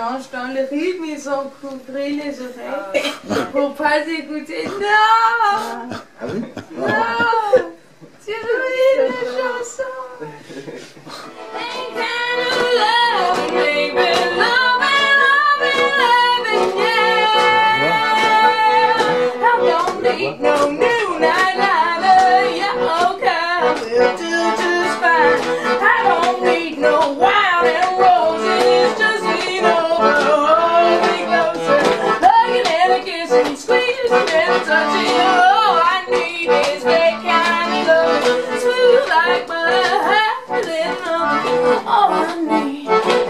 Dans le rythme, ils ont couvré les oreilles. Ah. Pour pas écouter. Non. Ah oui? Non. Tu ruines la chanson. all I need.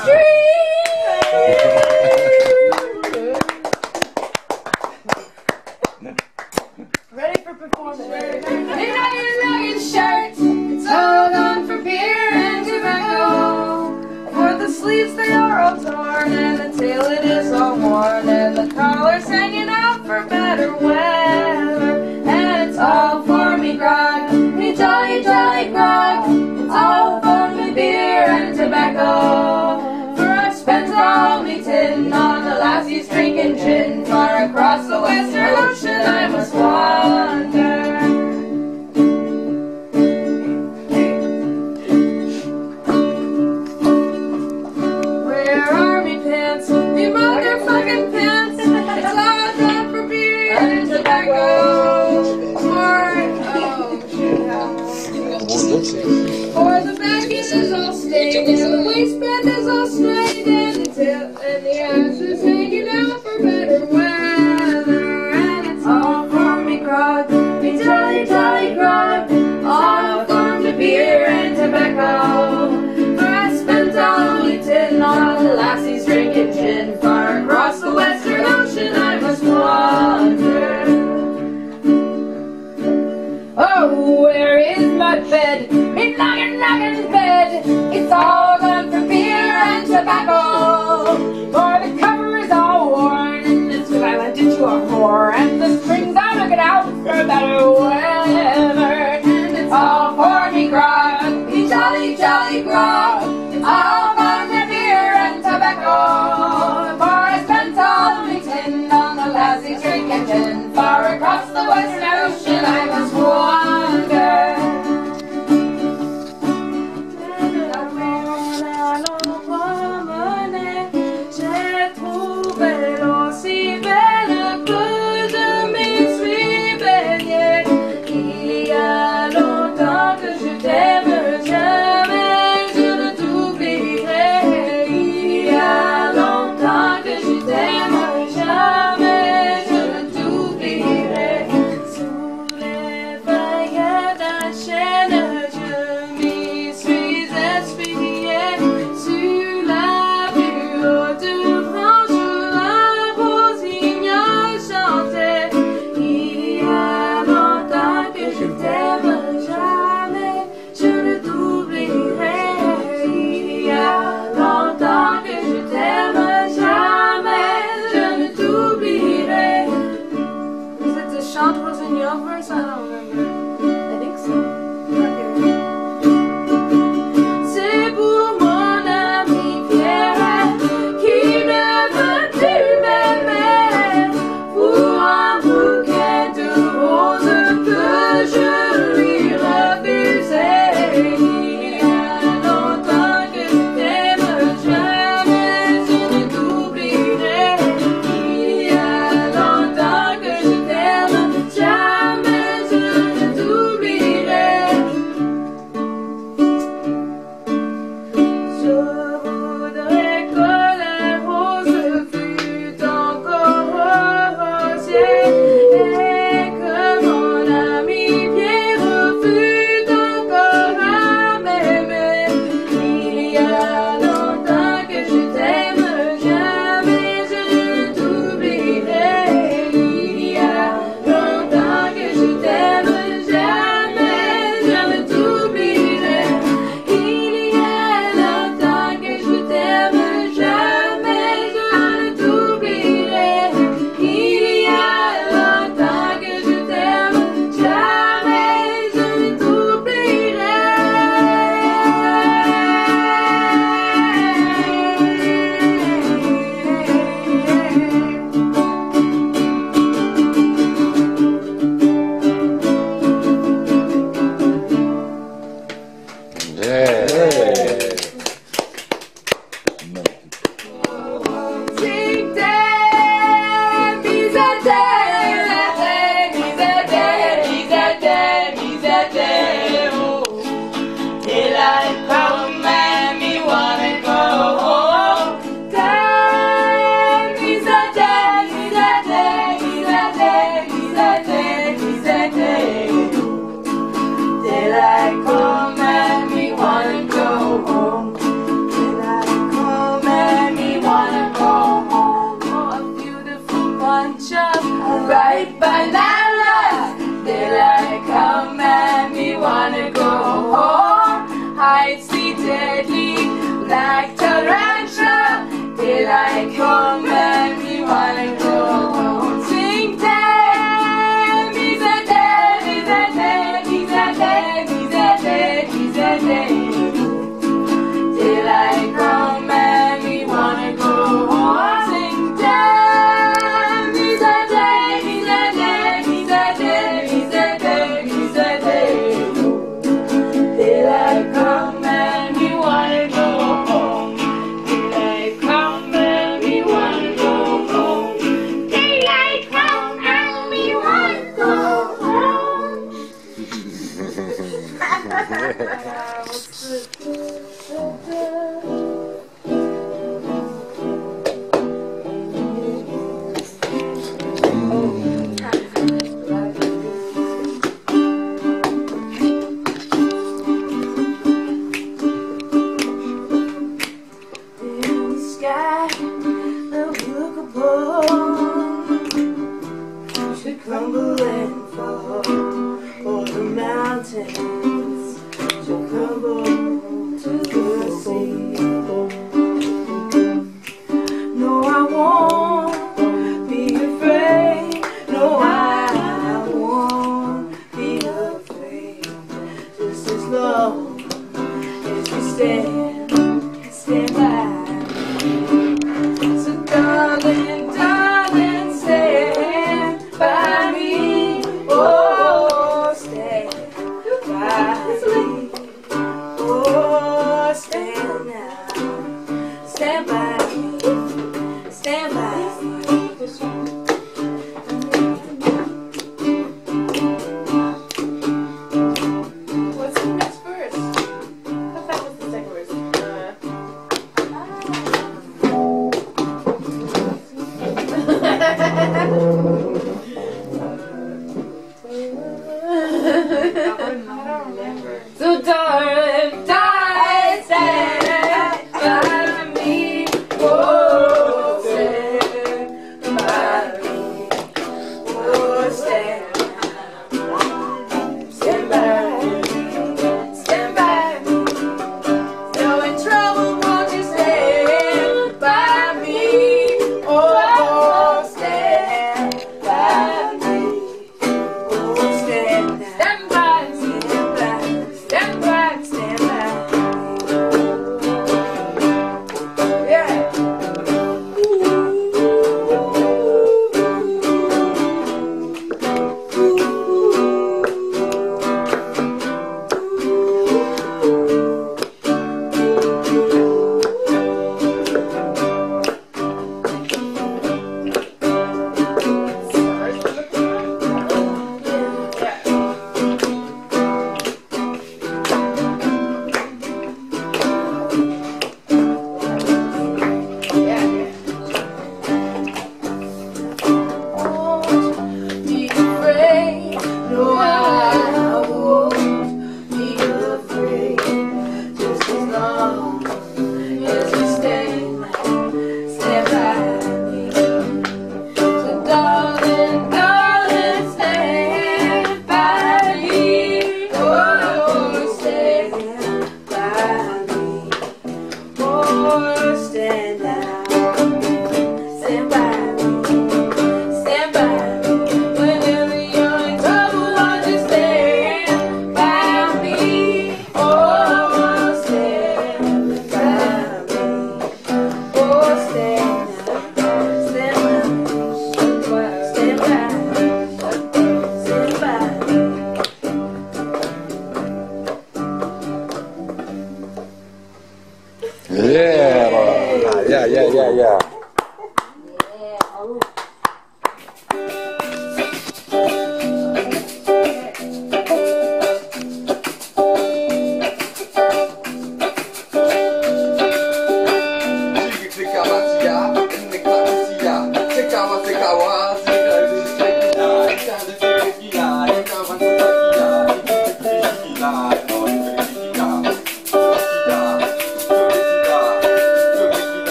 Street, desastre, depois pra desastre.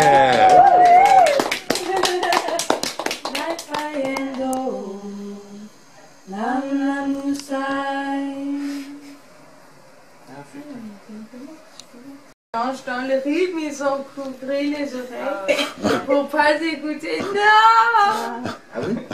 Yeah. Dans dans le rythme, ils ont couvert les oreilles pour pas écouter. Non! Ah oui